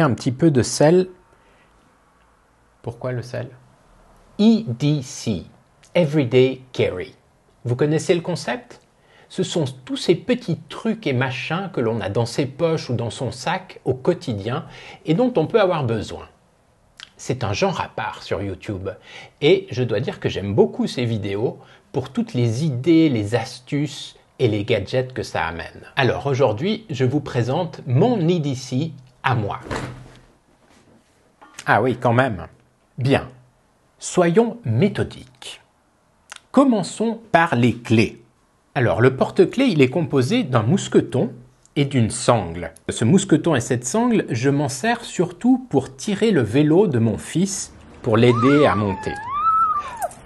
un petit peu de sel. Pourquoi le sel? EDC, Everyday Carry. Vous connaissez le concept? Ce sont tous ces petits trucs et machins que l'on a dans ses poches ou dans son sac au quotidien et dont on peut avoir besoin. C'est un genre à part sur YouTube et je dois dire que j'aime beaucoup ces vidéos pour toutes les idées, les astuces et les gadgets que ça amène. Alors aujourd'hui, je vous présente mon EDC moi. Ah oui, quand même. Bien. Soyons méthodiques. Commençons par les clés. Alors, le porte-clés, il est composé d'un mousqueton et d'une sangle. Ce mousqueton et cette sangle, je m'en sers surtout pour tirer le vélo de mon fils pour l'aider à monter.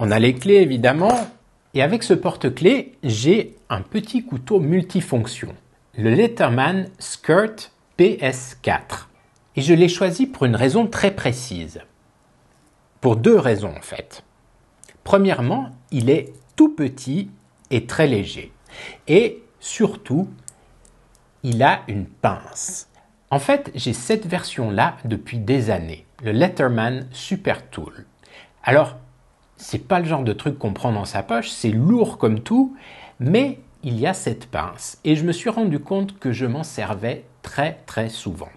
On a les clés évidemment, et avec ce porte-clés, j'ai un petit couteau multifonction, le Letterman Skirt PS4. Et je l'ai choisi pour une raison très précise. Pour deux raisons en fait. Premièrement, il est tout petit et très léger. Et surtout, il a une pince. En fait, j'ai cette version-là depuis des années, le Letterman Super Tool. Alors, c'est pas le genre de truc qu'on prend dans sa poche, c'est lourd comme tout, mais il y a cette pince et je me suis rendu compte que je m'en servais très très souvent.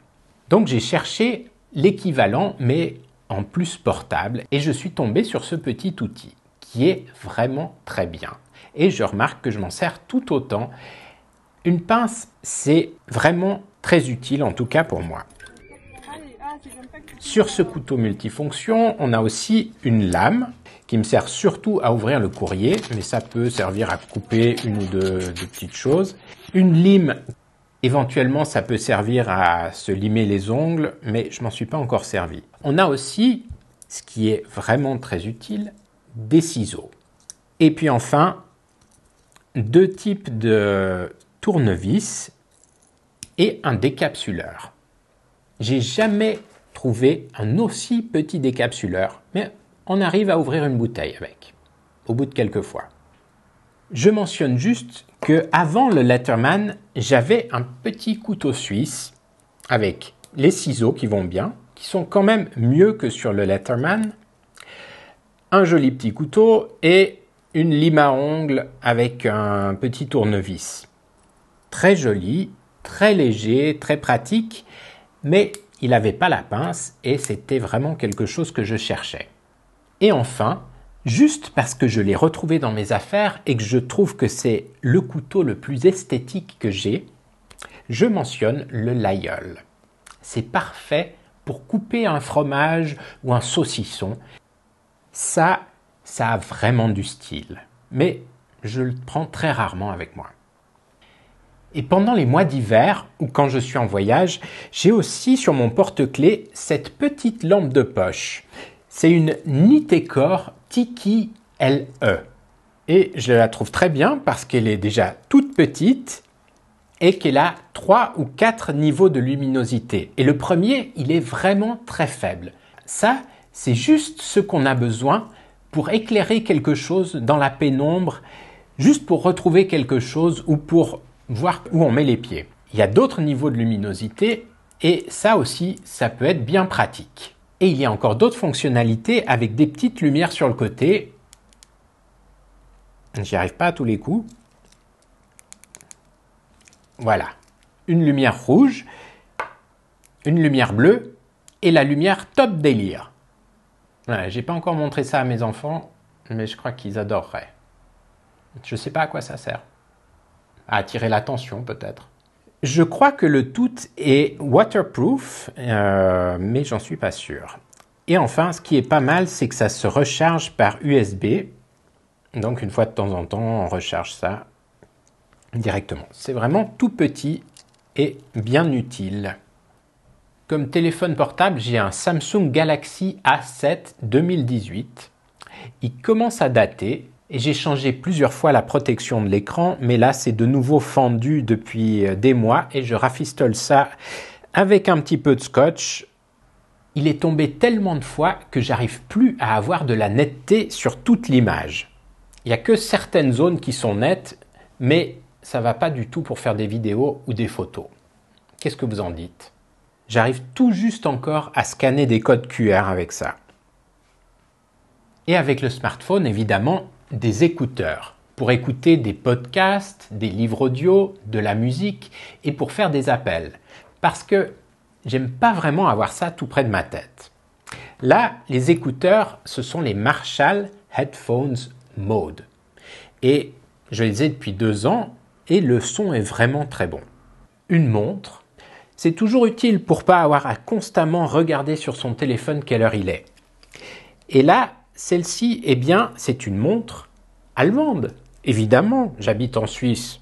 Donc j'ai cherché l'équivalent mais en plus portable et je suis tombé sur ce petit outil qui est vraiment très bien. Et je remarque que je m'en sers tout autant. Une pince, c'est vraiment très utile, en tout cas pour moi. Sur ce couteau multifonction, on a aussi une lame qui me sert surtout à ouvrir le courrier, mais ça peut servir à couper une ou deux, petites choses. Une lime Éventuellement, ça peut servir à se limer les ongles, mais je m'en suis pas encore servi. On a aussi, ce qui est vraiment très utile, des ciseaux. Et puis enfin, deux types de tournevis et un décapsuleur. J'ai jamais trouvé un aussi petit décapsuleur, mais on arrive à ouvrir une bouteille avec, au bout de quelques fois. Je mentionne juste que avant le Letterman, j'avais un petit couteau suisse avec les ciseaux qui vont bien, qui sont quand même mieux que sur le Letterman, un joli petit couteau et une lime à ongles avec un petit tournevis. Très joli, très léger, très pratique, mais il n'avait pas la pince et c'était vraiment quelque chose que je cherchais. Et enfin, juste parce que je l'ai retrouvé dans mes affaires et que je trouve que c'est le couteau le plus esthétique que j'ai, je mentionne le Lyol. C'est parfait pour couper un fromage ou un saucisson. Ça, ça a vraiment du style. Mais je le prends très rarement avec moi. Et pendant les mois d'hiver ou quand je suis en voyage, j'ai aussi sur mon porte-clés cette petite lampe de poche. C'est une Nitekor Tiki LE. Et je la trouve très bien parce qu'elle est déjà toute petite et qu'elle a trois ou quatre niveaux de luminosité. Et le premier, il est vraiment très faible. Ça, c'est juste ce qu'on a besoin pour éclairer quelque chose dans la pénombre, juste pour retrouver quelque chose ou pour voir où on met les pieds. Il y a d'autres niveaux de luminosité et ça aussi, ça peut être bien pratique. Et il y a encore d'autres fonctionnalités avec des petites lumières sur le côté. J'y arrive pas à tous les coups. Voilà. Une lumière rouge, une lumière bleue et la lumière top délire. Voilà, j'ai pas encore montré ça à mes enfants, mais je crois qu'ils adoreraient. Je sais pas à quoi ça sert. À attirer l'attention peut-être. Je crois que le tout est waterproof, euh, mais j'en suis pas sûr. Et enfin, ce qui est pas mal, c'est que ça se recharge par USB. Donc une fois de temps en temps, on recharge ça directement. C'est vraiment tout petit et bien utile. Comme téléphone portable, j'ai un Samsung Galaxy A7 2018. Il commence à dater, et j'ai changé plusieurs fois la protection de l'écran, mais là c'est de nouveau fendu depuis euh, des mois et je rafistole ça avec un petit peu de scotch. Il est tombé tellement de fois que j'arrive plus à avoir de la netteté sur toute l'image. Il n'y a que certaines zones qui sont nettes, mais ça va pas du tout pour faire des vidéos ou des photos. Qu'est-ce que vous en dites? J'arrive tout juste encore à scanner des codes QR avec ça. Et avec le smartphone, évidemment, des écouteurs pour écouter des podcasts, des livres audio, de la musique et pour faire des appels. Parce que j'aime pas vraiment avoir ça tout près de ma tête. Là, les écouteurs, ce sont les Marshall Headphones Mode. Et je les ai depuis deux ans et le son est vraiment très bon. Une montre, c'est toujours utile pour pas avoir à constamment regarder sur son téléphone quelle heure il est. Et là, celle-ci, eh bien, c'est une montre allemande. Évidemment, j'habite en Suisse.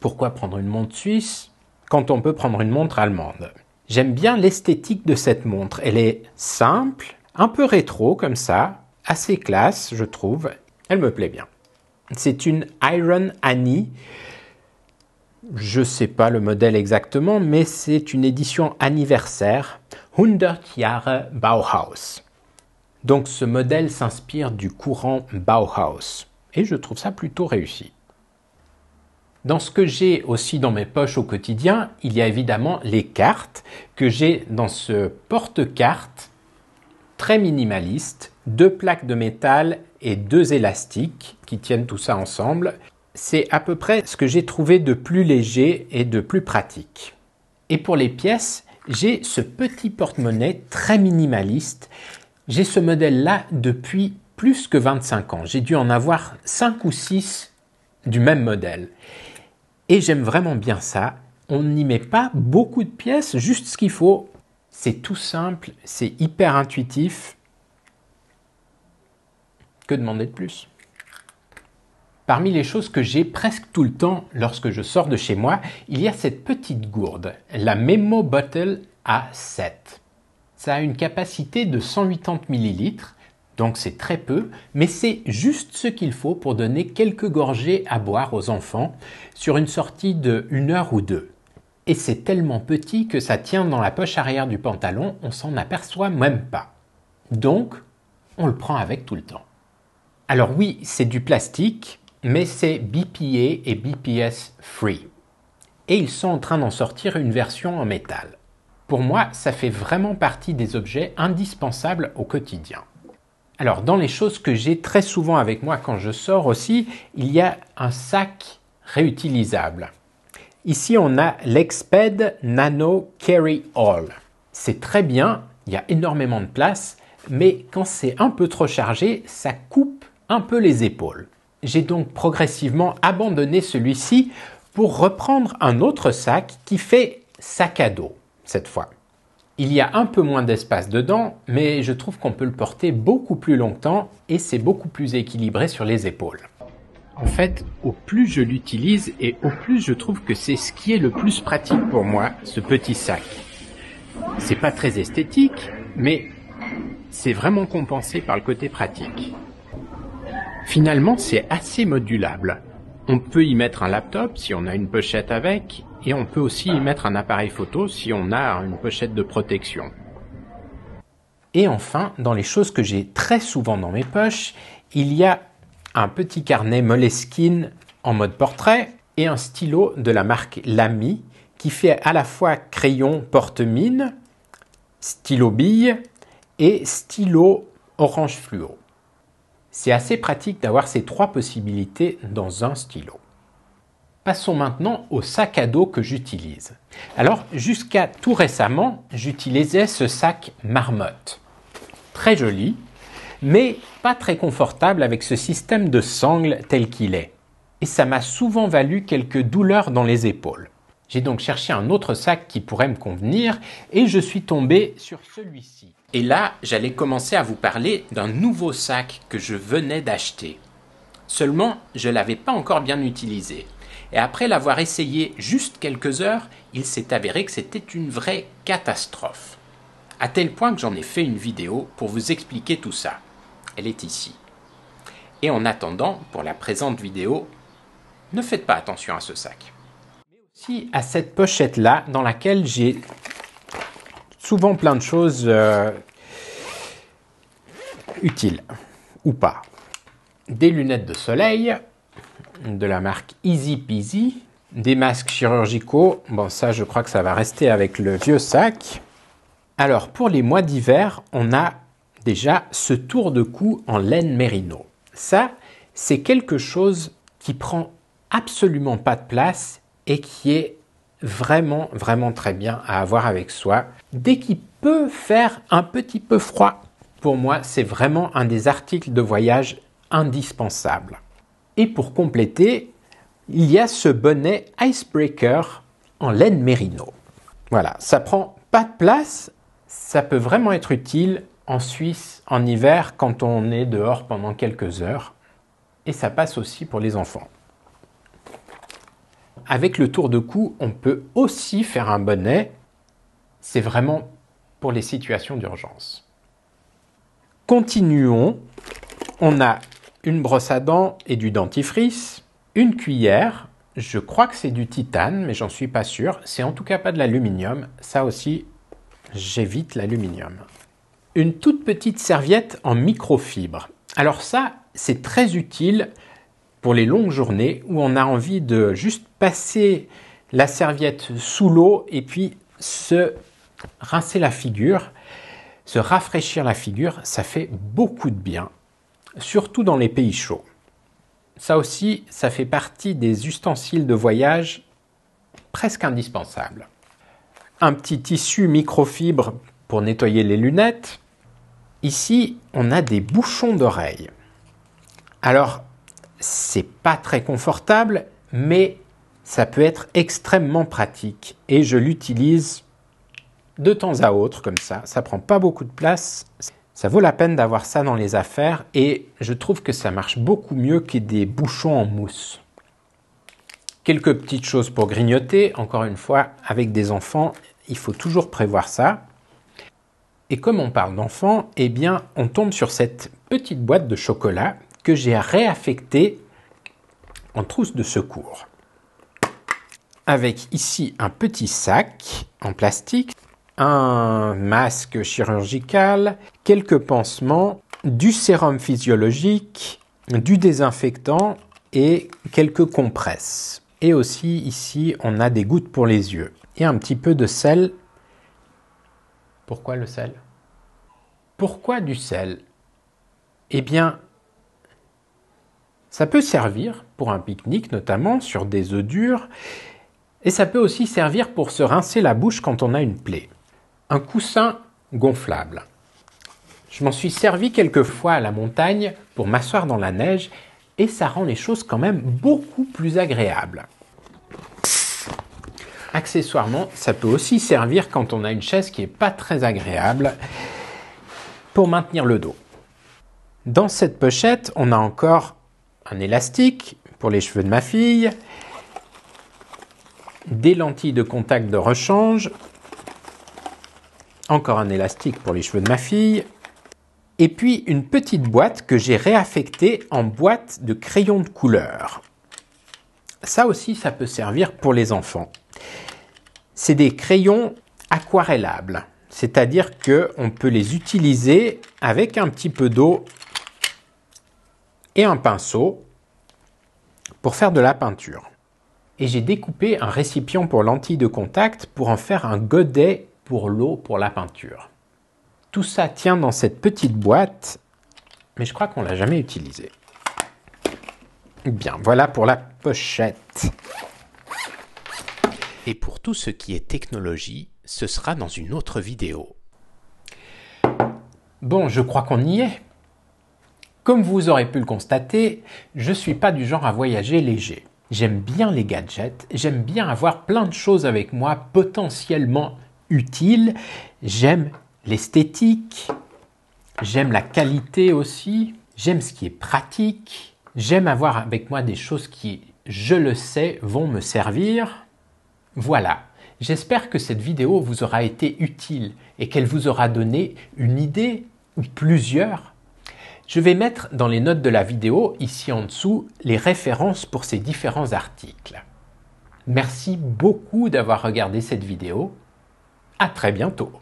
Pourquoi prendre une montre suisse quand on peut prendre une montre allemande? J'aime bien l'esthétique de cette montre. Elle est simple, un peu rétro comme ça, assez classe, je trouve. Elle me plaît bien. C'est une Iron Annie. Je ne sais pas le modèle exactement, mais c'est une édition anniversaire 100 Jahre Bauhaus. Donc ce modèle s'inspire du courant Bauhaus et je trouve ça plutôt réussi. Dans ce que j'ai aussi dans mes poches au quotidien, il y a évidemment les cartes que j'ai dans ce porte-cartes très minimaliste, deux plaques de métal et deux élastiques qui tiennent tout ça ensemble. C'est à peu près ce que j'ai trouvé de plus léger et de plus pratique. Et pour les pièces, j'ai ce petit porte-monnaie très minimaliste. J'ai ce modèle-là depuis plus que 25 ans. J'ai dû en avoir 5 ou 6 du même modèle. Et j'aime vraiment bien ça. On n'y met pas beaucoup de pièces, juste ce qu'il faut. C'est tout simple, c'est hyper intuitif. Que demander de plus? Parmi les choses que j'ai presque tout le temps lorsque je sors de chez moi, il y a cette petite gourde, la Memo Bottle A7. Ça a une capacité de 180 ml donc c'est très peu, mais c'est juste ce qu'il faut pour donner quelques gorgées à boire aux enfants sur une sortie de une heure ou deux. Et c'est tellement petit que ça tient dans la poche arrière du pantalon, on s'en aperçoit même pas. Donc, on le prend avec tout le temps. Alors oui, c'est du plastique, mais c'est BPA et BPS free. Et ils sont en train d'en sortir une version en métal. Pour moi, ça fait vraiment partie des objets indispensables au quotidien. Alors, dans les choses que j'ai très souvent avec moi quand je sors aussi, il y a un sac réutilisable. Ici, on a l'Exped Nano Carry All. C'est très bien, il y a énormément de place, mais quand c'est un peu trop chargé, ça coupe un peu les épaules. J'ai donc progressivement abandonné celui-ci pour reprendre un autre sac qui fait sac à dos cette fois. Il y a un peu moins d'espace dedans, mais je trouve qu'on peut le porter beaucoup plus longtemps et c'est beaucoup plus équilibré sur les épaules. En fait, au plus je l'utilise et au plus je trouve que c'est ce qui est le plus pratique pour moi, ce petit sac. C'est pas très esthétique, mais c'est vraiment compensé par le côté pratique. Finalement, c'est assez modulable. On peut y mettre un laptop si on a une pochette avec, et on peut aussi y mettre un appareil photo si on a une pochette de protection. Et enfin, dans les choses que j'ai très souvent dans mes poches, il y a un petit carnet Moleskine en mode portrait et un stylo de la marque Lamy qui fait à la fois crayon porte-mine, stylo bille et stylo orange fluo. C'est assez pratique d'avoir ces trois possibilités dans un stylo. Passons maintenant au sac à dos que j'utilise. Alors, jusqu'à tout récemment, j'utilisais ce sac marmotte. Très joli, mais pas très confortable avec ce système de sangle tel qu'il est. Et ça m'a souvent valu quelques douleurs dans les épaules. J'ai donc cherché un autre sac qui pourrait me convenir et je suis tombé sur celui-ci. Et là, j'allais commencer à vous parler d'un nouveau sac que je venais d'acheter. Seulement, je ne l'avais pas encore bien utilisé. Et après l'avoir essayé juste quelques heures, il s'est avéré que c'était une vraie catastrophe. À tel point que j'en ai fait une vidéo pour vous expliquer tout ça. Elle est ici. Et en attendant, pour la présente vidéo, ne faites pas attention à ce sac. Mais aussi à cette pochette-là, dans laquelle j'ai souvent plein de choses euh, utiles, ou pas. Des lunettes de soleil, de la marque Easy Peasy, des masques chirurgicaux. Bon, ça, je crois que ça va rester avec le vieux sac. Alors, pour les mois d'hiver, on a déjà ce tour de cou en laine mérino. Ça, c'est quelque chose qui prend absolument pas de place et qui est vraiment, vraiment très bien à avoir avec soi. Dès qu'il peut faire un petit peu froid, pour moi, c'est vraiment un des articles de voyage indispensables. Et pour compléter, il y a ce bonnet Icebreaker en laine mérino. Voilà, ça prend pas de place, ça peut vraiment être utile en Suisse en hiver quand on est dehors pendant quelques heures. Et ça passe aussi pour les enfants. Avec le tour de cou, on peut aussi faire un bonnet. C'est vraiment pour les situations d'urgence. Continuons. On a une brosse à dents et du dentifrice, une cuillère. Je crois que c'est du titane, mais j'en suis pas sûr. C'est en tout cas pas de l'aluminium. Ça aussi, j'évite l'aluminium. Une toute petite serviette en microfibre. Alors ça, c'est très utile pour les longues journées où on a envie de juste passer la serviette sous l'eau et puis se rincer la figure, se rafraîchir la figure, ça fait beaucoup de bien, surtout dans les pays chauds. Ça aussi, ça fait partie des ustensiles de voyage presque indispensables. Un petit tissu microfibre pour nettoyer les lunettes. Ici, on a des bouchons d'oreilles. Alors, c'est pas très confortable, mais ça peut être extrêmement pratique et je l'utilise de temps à autre comme ça. Ça prend pas beaucoup de place. Ça vaut la peine d'avoir ça dans les affaires et je trouve que ça marche beaucoup mieux que des bouchons en mousse. Quelques petites choses pour grignoter. Encore une fois, avec des enfants, il faut toujours prévoir ça. Et comme on parle d'enfants, eh bien, on tombe sur cette petite boîte de chocolat que j'ai réaffectée en trousse de secours. Avec ici un petit sac en plastique un masque chirurgical, quelques pansements, du sérum physiologique, du désinfectant et quelques compresses. Et aussi ici, on a des gouttes pour les yeux et un petit peu de sel. Pourquoi le sel? Pourquoi du sel? Eh bien, ça peut servir pour un pique-nique notamment sur des œufs durs et ça peut aussi servir pour se rincer la bouche quand on a une plaie un coussin gonflable. Je m'en suis servi quelques fois à la montagne pour m'asseoir dans la neige et ça rend les choses quand même beaucoup plus agréables. Accessoirement, ça peut aussi servir quand on a une chaise qui n'est pas très agréable pour maintenir le dos. Dans cette pochette, on a encore un élastique pour les cheveux de ma fille, des lentilles de contact de rechange, encore un élastique pour les cheveux de ma fille, et puis une petite boîte que j'ai réaffectée en boîte de crayons de couleur. Ça aussi, ça peut servir pour les enfants. C'est des crayons aquarellables, c'est-à-dire qu'on peut les utiliser avec un petit peu d'eau et un pinceau pour faire de la peinture. Et j'ai découpé un récipient pour lentilles de contact pour en faire un godet pour l'eau, pour la peinture. Tout ça tient dans cette petite boîte, mais je crois qu'on l'a jamais utilisé. Bien, voilà pour la pochette. Et pour tout ce qui est technologie, ce sera dans une autre vidéo. Bon, je crois qu'on y est. Comme vous aurez pu le constater, je ne suis pas du genre à voyager léger. J'aime bien les gadgets, j'aime bien avoir plein de choses avec moi potentiellement utile, j'aime l'esthétique, j'aime la qualité aussi, j'aime ce qui est pratique, j'aime avoir avec moi des choses qui, je le sais, vont me servir. Voilà, j'espère que cette vidéo vous aura été utile et qu'elle vous aura donné une idée ou plusieurs. Je vais mettre dans les notes de la vidéo, ici en dessous, les références pour ces différents articles. Merci beaucoup d'avoir regardé cette vidéo à très bientôt.